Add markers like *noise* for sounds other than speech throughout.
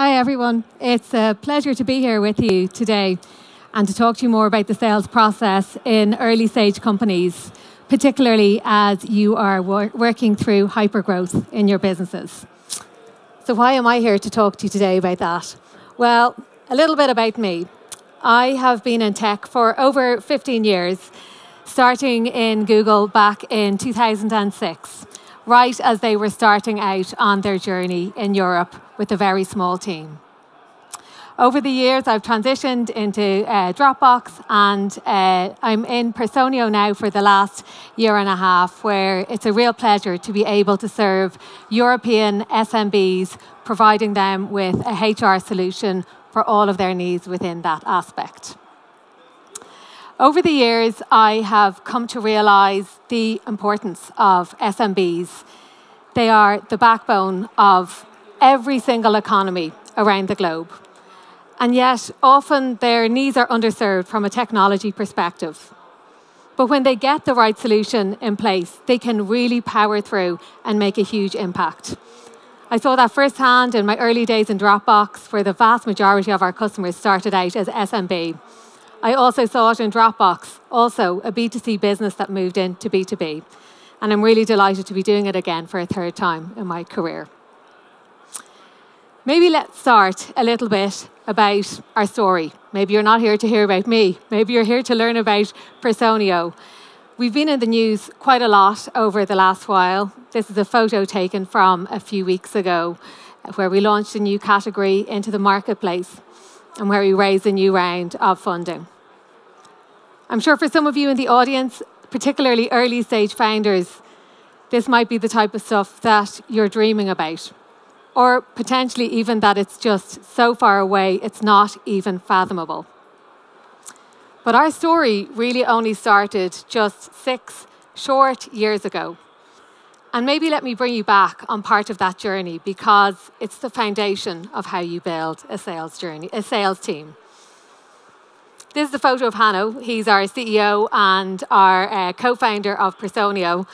Hi, everyone. It's a pleasure to be here with you today and to talk to you more about the sales process in early stage companies, particularly as you are wor working through hypergrowth in your businesses. So, why am I here to talk to you today about that? Well, a little bit about me. I have been in tech for over 15 years, starting in Google back in 2006 right as they were starting out on their journey in Europe with a very small team. Over the years, I've transitioned into uh, Dropbox and uh, I'm in Personio now for the last year and a half, where it's a real pleasure to be able to serve European SMBs, providing them with a HR solution for all of their needs within that aspect. Over the years, I have come to realize the importance of SMBs. They are the backbone of every single economy around the globe. And yet, often their needs are underserved from a technology perspective. But when they get the right solution in place, they can really power through and make a huge impact. I saw that firsthand in my early days in Dropbox, where the vast majority of our customers started out as SMB. I also saw it in Dropbox, also a B2C business that moved into B2B. And I'm really delighted to be doing it again for a third time in my career. Maybe let's start a little bit about our story. Maybe you're not here to hear about me. Maybe you're here to learn about Personio. We've been in the news quite a lot over the last while. This is a photo taken from a few weeks ago where we launched a new category into the marketplace and where we raise a new round of funding. I'm sure for some of you in the audience, particularly early stage founders, this might be the type of stuff that you're dreaming about. Or potentially even that it's just so far away, it's not even fathomable. But our story really only started just six short years ago. And maybe let me bring you back on part of that journey because it's the foundation of how you build a sales journey, a sales team. This is a photo of Hanno. He's our CEO and our uh, co founder of Personio.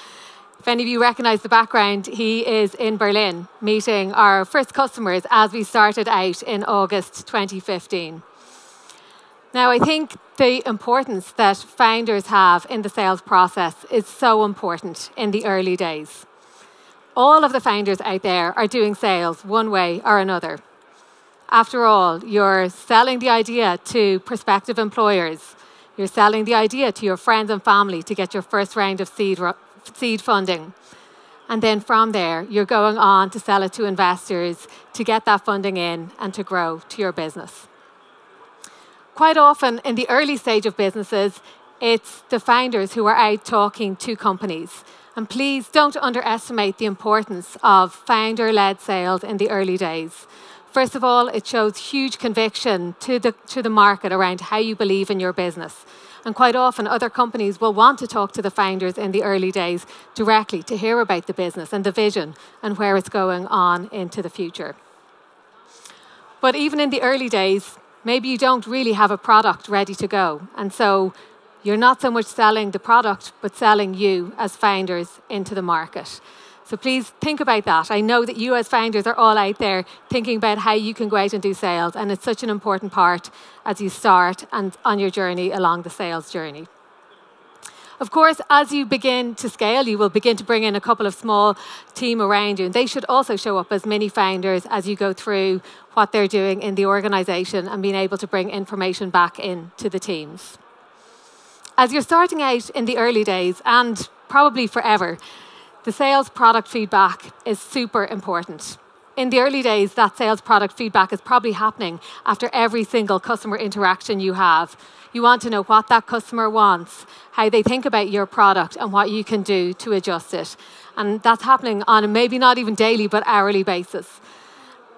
If any of you recognize the background, he is in Berlin meeting our first customers as we started out in August 2015. Now, I think the importance that founders have in the sales process is so important in the early days. All of the founders out there are doing sales one way or another. After all, you're selling the idea to prospective employers. You're selling the idea to your friends and family to get your first round of seed, seed funding. And then from there, you're going on to sell it to investors to get that funding in and to grow to your business. Quite often in the early stage of businesses, it's the founders who are out talking to companies. And please don't underestimate the importance of founder led sales in the early days. First of all, it shows huge conviction to the, to the market around how you believe in your business. And quite often, other companies will want to talk to the founders in the early days directly to hear about the business and the vision and where it's going on into the future. But even in the early days, maybe you don't really have a product ready to go. And so you're not so much selling the product, but selling you as founders into the market. So please think about that. I know that you as founders are all out there thinking about how you can go out and do sales, and it's such an important part as you start and on your journey along the sales journey. Of course, as you begin to scale, you will begin to bring in a couple of small team around you. And they should also show up as mini founders as you go through what they're doing in the organization and being able to bring information back into the teams. As you're starting out in the early days and probably forever, the sales product feedback is super important. In the early days, that sales product feedback is probably happening after every single customer interaction you have. You want to know what that customer wants, how they think about your product, and what you can do to adjust it. And that's happening on a maybe not even daily, but hourly basis.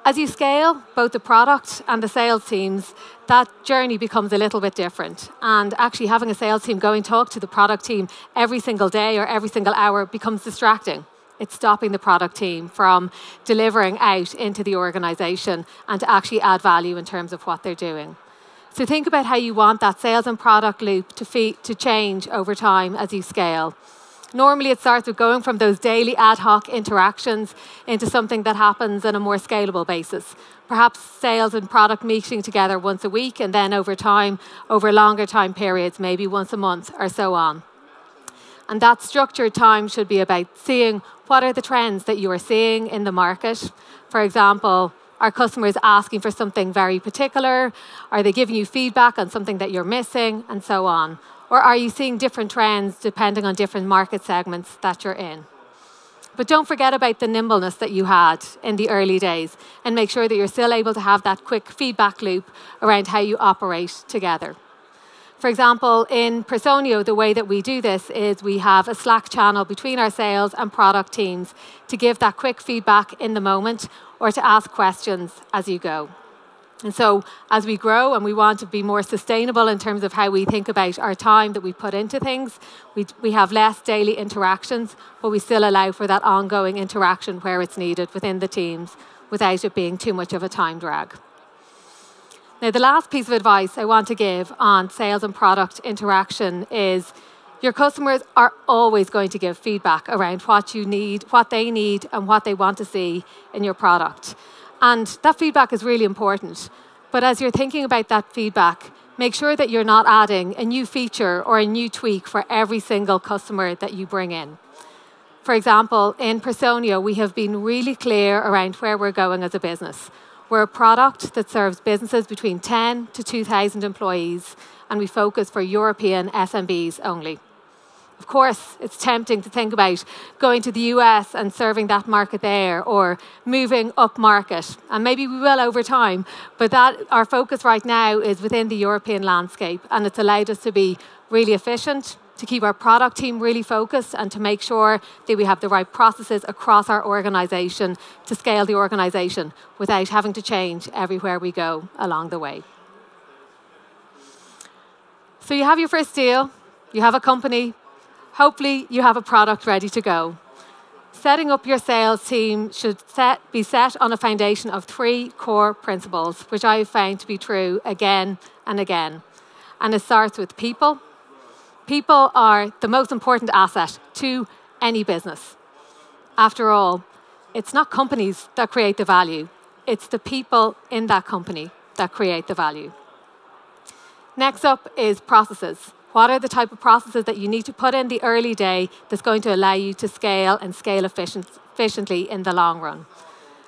As you scale both the product and the sales teams, that journey becomes a little bit different. And actually, having a sales team go and talk to the product team every single day or every single hour becomes distracting. It's stopping the product team from delivering out into the organization and to actually add value in terms of what they're doing. So think about how you want that sales and product loop to, to change over time as you scale. Normally, it starts with going from those daily ad hoc interactions into something that happens on a more scalable basis. Perhaps sales and product meeting together once a week, and then over time, over longer time periods, maybe once a month or so on. And that structured time should be about seeing what are the trends that you are seeing in the market. For example, are customers asking for something very particular? Are they giving you feedback on something that you're missing? And so on. Or are you seeing different trends depending on different market segments that you're in? But don't forget about the nimbleness that you had in the early days and make sure that you're still able to have that quick feedback loop around how you operate together. For example, in Personio, the way that we do this is we have a Slack channel between our sales and product teams to give that quick feedback in the moment or to ask questions as you go. And so, as we grow and we want to be more sustainable in terms of how we think about our time that we put into things, we, we have less daily interactions, but we still allow for that ongoing interaction where it's needed within the teams without it being too much of a time drag. Now, the last piece of advice I want to give on sales and product interaction is your customers are always going to give feedback around what you need, what they need, and what they want to see in your product. And that feedback is really important. But as you're thinking about that feedback, make sure that you're not adding a new feature or a new tweak for every single customer that you bring in. For example, in Personio, we have been really clear around where we're going as a business. We're a product that serves businesses between 10 to 2,000 employees, and we focus for European SMBs only. Of course, it's tempting to think about going to the US and serving that market there or moving up market. And maybe we will over time, but that our focus right now is within the European landscape and it's allowed us to be really efficient, to keep our product team really focused and to make sure that we have the right processes across our organization to scale the organization without having to change everywhere we go along the way. So you have your first deal, you have a company, Hopefully, you have a product ready to go. Setting up your sales team should set, be set on a foundation of three core principles, which I have found to be true again and again. And it starts with people. People are the most important asset to any business. After all, it's not companies that create the value, it's the people in that company that create the value. Next up is processes. What are the type of processes that you need to put in the early day that's going to allow you to scale and scale efficient, efficiently in the long run?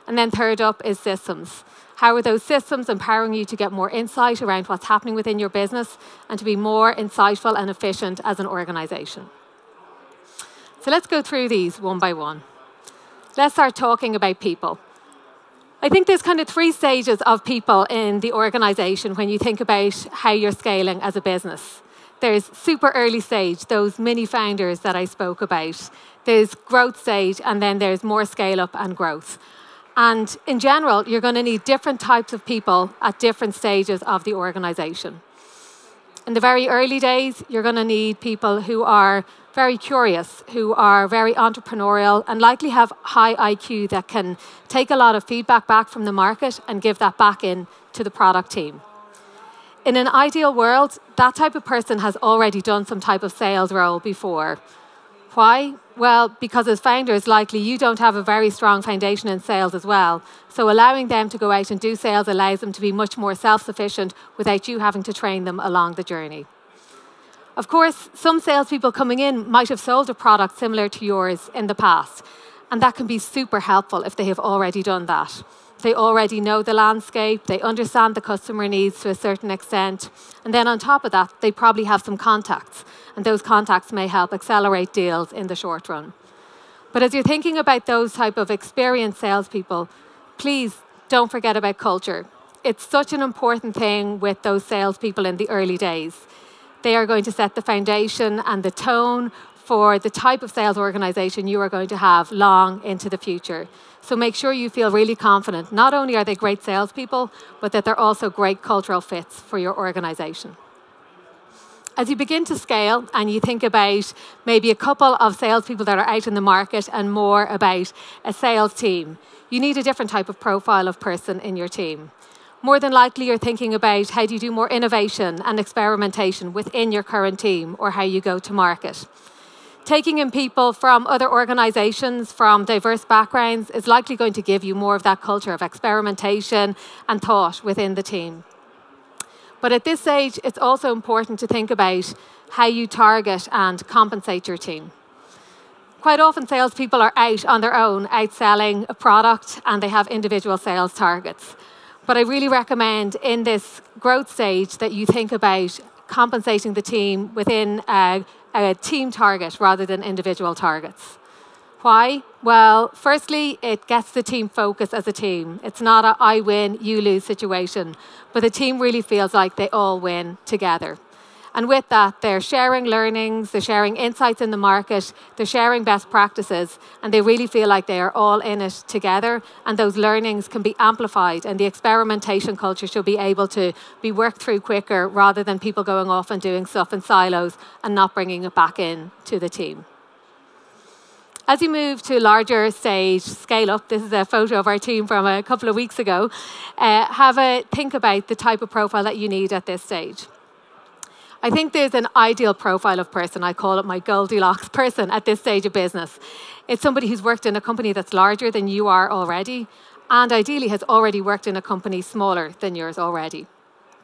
And then third up is systems. How are those systems empowering you to get more insight around what's happening within your business and to be more insightful and efficient as an organization? So let's go through these one by one. Let's start talking about people. I think there's kind of three stages of people in the organization when you think about how you're scaling as a business. There's super early stage, those mini founders that I spoke about. There's growth stage, and then there's more scale up and growth. And in general, you're going to need different types of people at different stages of the organization. In the very early days, you're going to need people who are very curious, who are very entrepreneurial, and likely have high IQ that can take a lot of feedback back from the market and give that back in to the product team. In an ideal world, that type of person has already done some type of sales role before. Why? Well, because as founders, likely you don't have a very strong foundation in sales as well. So allowing them to go out and do sales allows them to be much more self sufficient without you having to train them along the journey. Of course, some salespeople coming in might have sold a product similar to yours in the past, and that can be super helpful if they have already done that. They already know the landscape, they understand the customer needs to a certain extent. And then on top of that, they probably have some contacts, and those contacts may help accelerate deals in the short run. But as you're thinking about those type of experienced salespeople, please don't forget about culture. It's such an important thing with those salespeople in the early days. They are going to set the foundation and the tone for the type of sales organization you are going to have long into the future. So make sure you feel really confident. Not only are they great salespeople, but that they're also great cultural fits for your organization. As you begin to scale and you think about maybe a couple of salespeople that are out in the market and more about a sales team, you need a different type of profile of person in your team. More than likely, you're thinking about how do you do more innovation and experimentation within your current team or how you go to market Taking in people from other organizations, from diverse backgrounds, is likely going to give you more of that culture of experimentation and thought within the team. But at this stage, it's also important to think about how you target and compensate your team. Quite often, salespeople are out on their own, outselling a product, and they have individual sales targets. But I really recommend in this growth stage that you think about compensating the team within a, a team target rather than individual targets. Why? Well, firstly, it gets the team focused as a team. It's not a I win, you lose situation, but the team really feels like they all win together. And with that, they're sharing learnings, they're sharing insights in the market, they're sharing best practices, and they really feel like they are all in it together. And those learnings can be amplified, and the experimentation culture should be able to be worked through quicker rather than people going off and doing stuff in silos and not bringing it back in to the team. As you move to larger stage, scale up, this is a photo of our team from a couple of weeks ago, uh, have a think about the type of profile that you need at this stage. I think there's an ideal profile of person. I call it my Goldilocks *laughs* person at this stage of business. It's somebody who's worked in a company that's larger than you are already, and ideally has already worked in a company smaller than yours already.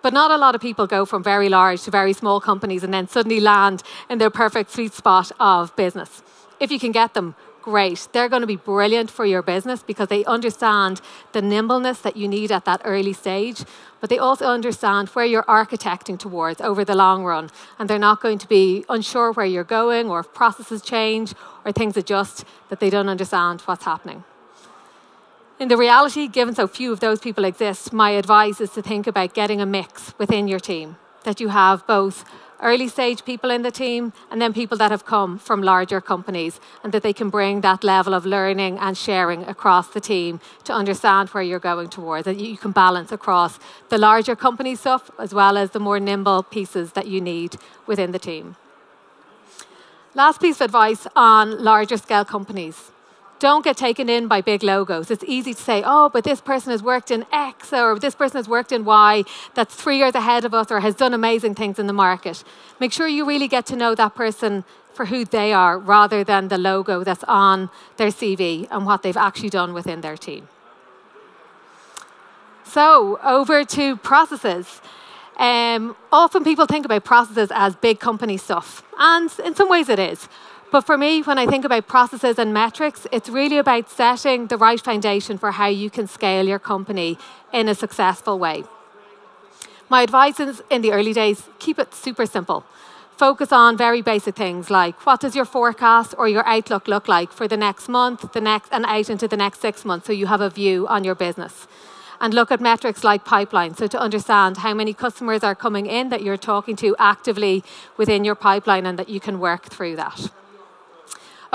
But not a lot of people go from very large to very small companies and then suddenly land in their perfect sweet spot of business. If you can get them, great. They're going to be brilliant for your business because they understand the nimbleness that you need at that early stage, but they also understand where you're architecting towards over the long run. And they're not going to be unsure where you're going or if processes change or things adjust, that they don't understand what's happening. In the reality, given so few of those people exist, my advice is to think about getting a mix within your team, that you have both early stage people in the team and then people that have come from larger companies and that they can bring that level of learning and sharing across the team to understand where you're going towards and you can balance across the larger company stuff as well as the more nimble pieces that you need within the team. Last piece of advice on larger scale companies don't get taken in by big logos. It's easy to say, oh, but this person has worked in X or this person has worked in Y that's three years ahead of us or has done amazing things in the market. Make sure you really get to know that person for who they are rather than the logo that's on their CV and what they've actually done within their team. So, over to processes. Um, often people think about processes as big company stuff, and in some ways it is. But for me, when I think about processes and metrics, it's really about setting the right foundation for how you can scale your company in a successful way. My advice is in the early days, keep it super simple. Focus on very basic things like what does your forecast or your outlook look like for the next month, the next and out into the next six months so you have a view on your business and look at metrics like pipeline. So to understand how many customers are coming in that you're talking to actively within your pipeline and that you can work through that.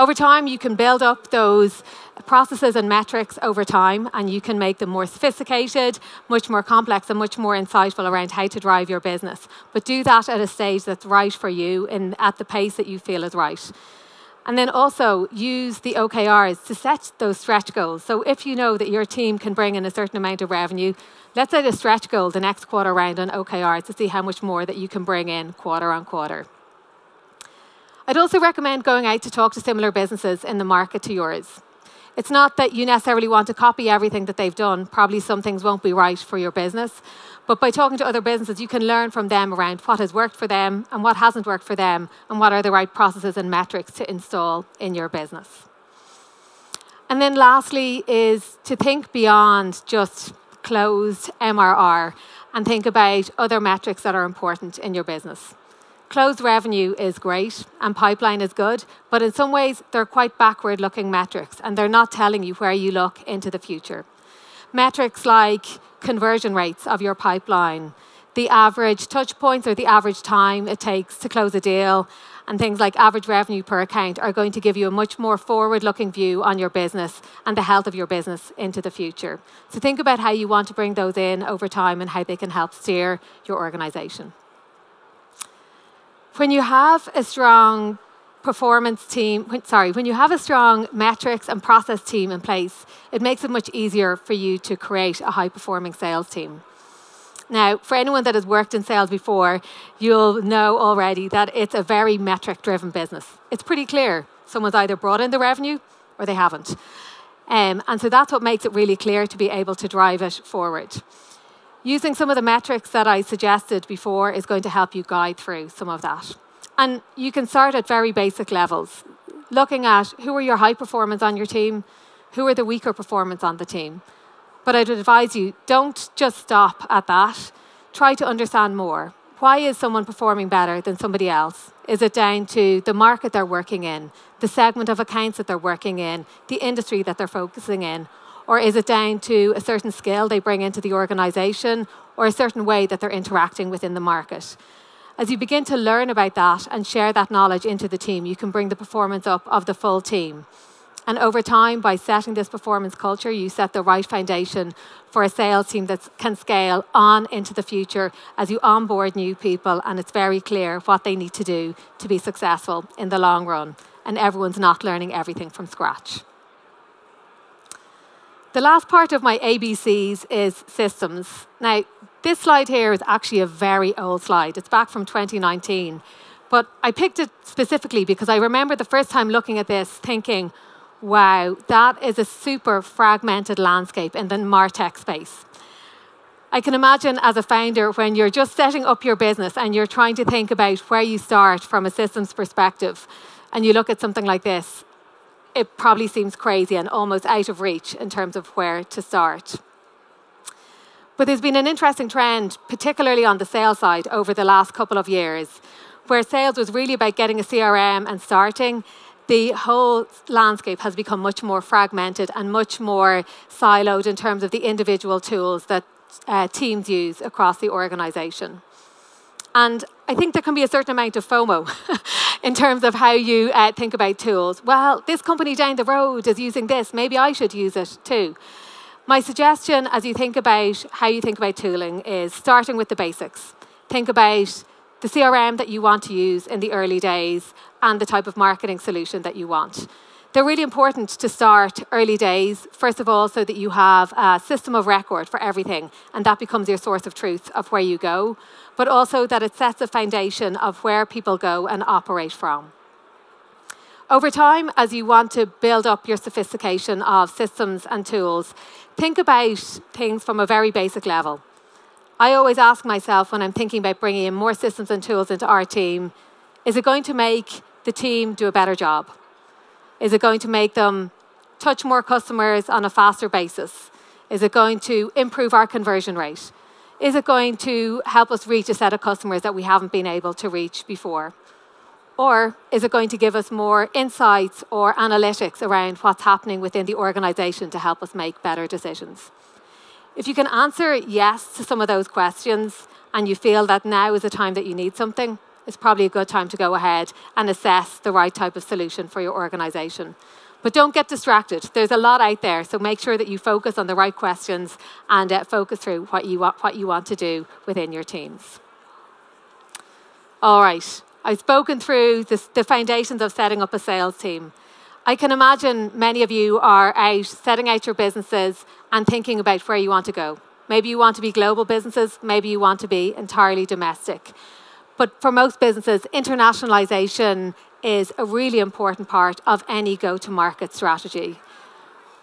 Over time, you can build up those processes and metrics over time, and you can make them more sophisticated, much more complex, and much more insightful around how to drive your business. But do that at a stage that's right for you and at the pace that you feel is right. And then also use the OKRs to set those stretch goals. So if you know that your team can bring in a certain amount of revenue, let's set a stretch goal the next quarter round on OKRs to see how much more that you can bring in quarter on quarter. I'd also recommend going out to talk to similar businesses in the market to yours. It's not that you necessarily want to copy everything that they've done. Probably some things won't be right for your business. But by talking to other businesses, you can learn from them around what has worked for them and what hasn't worked for them and what are the right processes and metrics to install in your business. And then lastly is to think beyond just closed MRR and think about other metrics that are important in your business. Closed revenue is great and pipeline is good, but in some ways they're quite backward looking metrics and they're not telling you where you look into the future. Metrics like conversion rates of your pipeline, the average touch points or the average time it takes to close a deal, and things like average revenue per account are going to give you a much more forward looking view on your business and the health of your business into the future. So think about how you want to bring those in over time and how they can help steer your organization when you have a strong performance team, sorry, when you have a strong metrics and process team in place, it makes it much easier for you to create a high performing sales team. Now, for anyone that has worked in sales before, you'll know already that it's a very metric driven business. It's pretty clear. Someone's either brought in the revenue or they haven't. Um, and so that's what makes it really clear to be able to drive it forward. Using some of the metrics that I suggested before is going to help you guide through some of that. And you can start at very basic levels, looking at who are your high performers on your team, who are the weaker performers on the team. But I'd advise you don't just stop at that. Try to understand more. Why is someone performing better than somebody else? Is it down to the market they're working in, the segment of accounts that they're working in, the industry that they're focusing in? Or is it down to a certain skill they bring into the organization or a certain way that they're interacting within the market? As you begin to learn about that and share that knowledge into the team, you can bring the performance up of the full team. And over time, by setting this performance culture, you set the right foundation for a sales team that can scale on into the future as you onboard new people and it's very clear what they need to do to be successful in the long run. And everyone's not learning everything from scratch. The last part of my ABCs is systems. Now, this slide here is actually a very old slide. It's back from 2019. But I picked it specifically because I remember the first time looking at this thinking, wow, that is a super fragmented landscape in the MarTech space. I can imagine as a founder when you're just setting up your business and you're trying to think about where you start from a systems perspective, and you look at something like this, it probably seems crazy and almost out of reach in terms of where to start. But there's been an interesting trend, particularly on the sales side, over the last couple of years, where sales was really about getting a CRM and starting. The whole landscape has become much more fragmented and much more siloed in terms of the individual tools that uh, teams use across the organization. And I think there can be a certain amount of FOMO *laughs* in terms of how you uh, think about tools. Well, this company down the road is using this, maybe I should use it too. My suggestion as you think about how you think about tooling is starting with the basics. Think about the CRM that you want to use in the early days and the type of marketing solution that you want. They're really important to start early days, first of all, so that you have a system of record for everything, and that becomes your source of truth of where you go, but also that it sets a foundation of where people go and operate from. Over time, as you want to build up your sophistication of systems and tools, think about things from a very basic level. I always ask myself when I'm thinking about bringing in more systems and tools into our team is it going to make the team do a better job? Is it going to make them touch more customers on a faster basis? Is it going to improve our conversion rate? Is it going to help us reach a set of customers that we haven't been able to reach before? Or is it going to give us more insights or analytics around what's happening within the organization to help us make better decisions? If you can answer yes to some of those questions and you feel that now is the time that you need something, it's probably a good time to go ahead and assess the right type of solution for your organization. But don't get distracted. There's a lot out there, so make sure that you focus on the right questions and uh, focus through what you, want, what you want to do within your teams. All right, I've spoken through this, the foundations of setting up a sales team. I can imagine many of you are out setting out your businesses and thinking about where you want to go. Maybe you want to be global businesses, maybe you want to be entirely domestic. But for most businesses, internationalization is a really important part of any go to market strategy.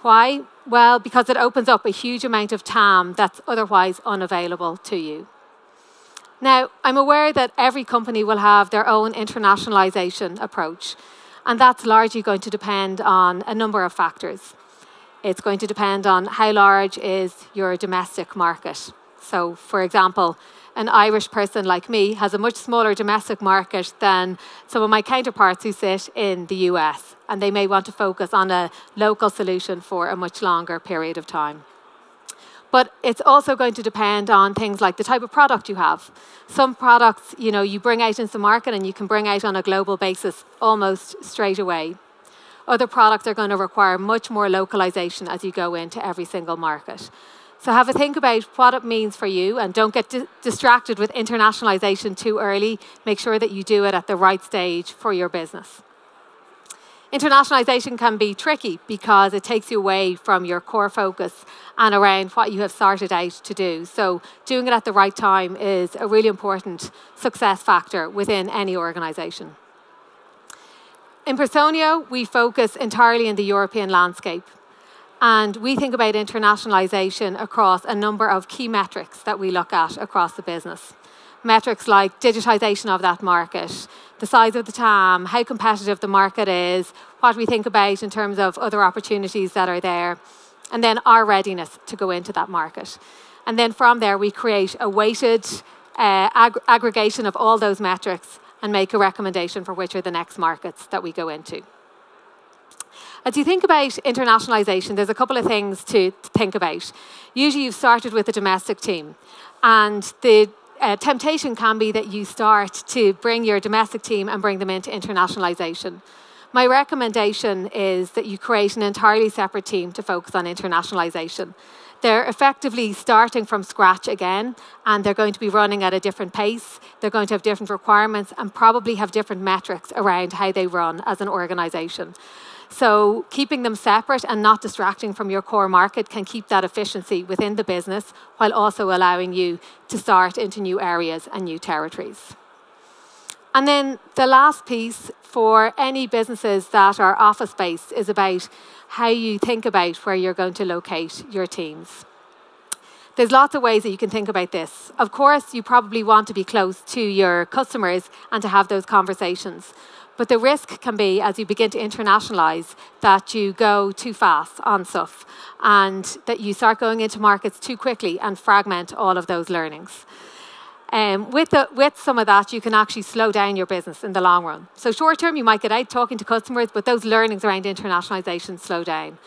Why? Well, because it opens up a huge amount of TAM that's otherwise unavailable to you. Now, I'm aware that every company will have their own internationalization approach, and that's largely going to depend on a number of factors. It's going to depend on how large is your domestic market. So, for example, an Irish person like me has a much smaller domestic market than some of my counterparts who sit in the US, and they may want to focus on a local solution for a much longer period of time. But it's also going to depend on things like the type of product you have. Some products, you know, you bring out into the market and you can bring out on a global basis almost straight away. Other products are going to require much more localization as you go into every single market. So have a think about what it means for you and don't get di distracted with internationalization too early. Make sure that you do it at the right stage for your business. Internationalization can be tricky because it takes you away from your core focus and around what you have started out to do. So, doing it at the right time is a really important success factor within any organization. In Personio, we focus entirely in the European landscape. And we think about internationalization across a number of key metrics that we look at across the business. Metrics like digitization of that market, the size of the TAM, how competitive the market is, what we think about in terms of other opportunities that are there, and then our readiness to go into that market. And then from there, we create a weighted uh, ag aggregation of all those metrics and make a recommendation for which are the next markets that we go into. As you think about internationalization, there's a couple of things to, to think about. Usually, you've started with a domestic team, and the uh, temptation can be that you start to bring your domestic team and bring them into internationalization. My recommendation is that you create an entirely separate team to focus on internationalization. They're effectively starting from scratch again, and they're going to be running at a different pace. They're going to have different requirements and probably have different metrics around how they run as an organization. So keeping them separate and not distracting from your core market can keep that efficiency within the business while also allowing you to start into new areas and new territories. And then the last piece for any businesses that are office based is about how you think about where you're going to locate your teams. There's lots of ways that you can think about this. Of course, you probably want to be close to your customers and to have those conversations. But the risk can be, as you begin to internationalize, that you go too fast on stuff and that you start going into markets too quickly and fragment all of those learnings. Um, with, the, with some of that, you can actually slow down your business in the long run. So, short term, you might get out talking to customers, but those learnings around internationalization slow down.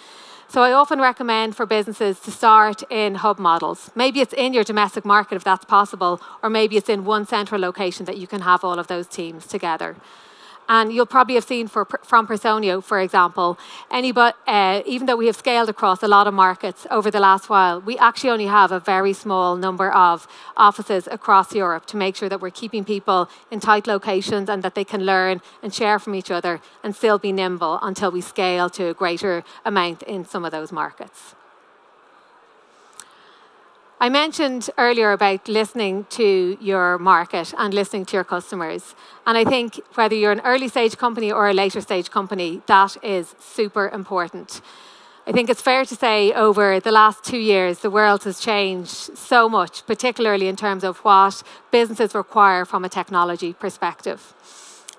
So, I often recommend for businesses to start in hub models. Maybe it's in your domestic market if that's possible, or maybe it's in one central location that you can have all of those teams together. And you'll probably have seen for, from Personio, for example, anybody, uh, even though we have scaled across a lot of markets over the last while, we actually only have a very small number of offices across Europe to make sure that we're keeping people in tight locations and that they can learn and share from each other and still be nimble until we scale to a greater amount in some of those markets. I mentioned earlier about listening to your market and listening to your customers. And I think whether you're an early stage company or a later stage company, that is super important. I think it's fair to say over the last two years, the world has changed so much, particularly in terms of what businesses require from a technology perspective.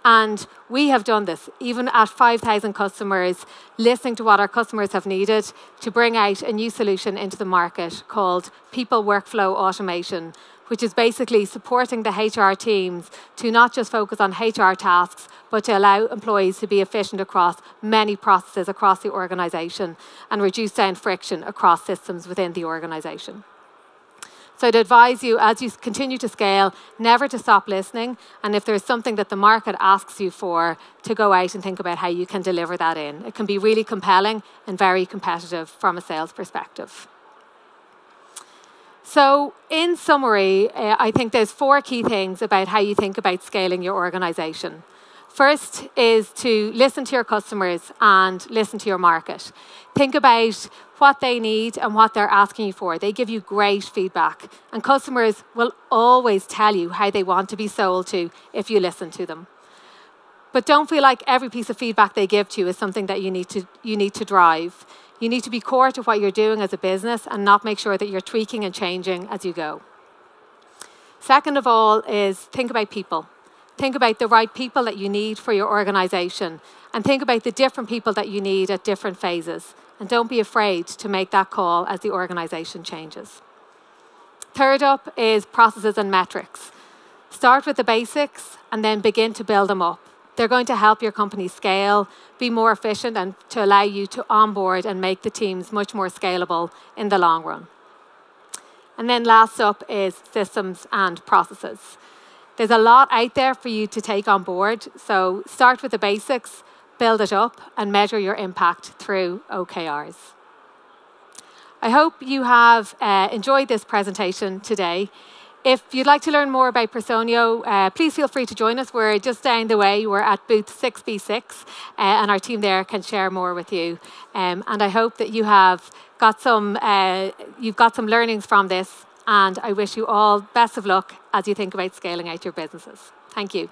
And we have done this, even at 5,000 customers, listening to what our customers have needed to bring out a new solution into the market called People Workflow Automation, which is basically supporting the HR teams to not just focus on HR tasks, but to allow employees to be efficient across many processes across the organisation and reduce down friction across systems within the organisation. So I'd advise you, as you continue to scale, never to stop listening. And if there's something that the market asks you for, to go out and think about how you can deliver that in. It can be really compelling and very competitive from a sales perspective. So, in summary, uh, I think there's four key things about how you think about scaling your organization. First is to listen to your customers and listen to your market. Think about what they need and what they're asking you for. They give you great feedback. And customers will always tell you how they want to be sold to if you listen to them. But don't feel like every piece of feedback they give to you is something that you need to, you need to drive. You need to be core to what you're doing as a business and not make sure that you're tweaking and changing as you go. Second of all, is think about people. Think about the right people that you need for your organization and think about the different people that you need at different phases. And don't be afraid to make that call as the organization changes. Third up is processes and metrics. Start with the basics and then begin to build them up. They're going to help your company scale, be more efficient, and to allow you to onboard and make the teams much more scalable in the long run. And then last up is systems and processes. There's a lot out there for you to take on board. So start with the basics, build it up, and measure your impact through OKRs. I hope you have uh, enjoyed this presentation today. If you'd like to learn more about Personio, uh, please feel free to join us. We're just down the way. We're at booth 6B6, uh, and our team there can share more with you. Um, and I hope that you have got some, uh, you've got some learnings from this. And I wish you all best of luck as you think about scaling out your businesses. Thank you.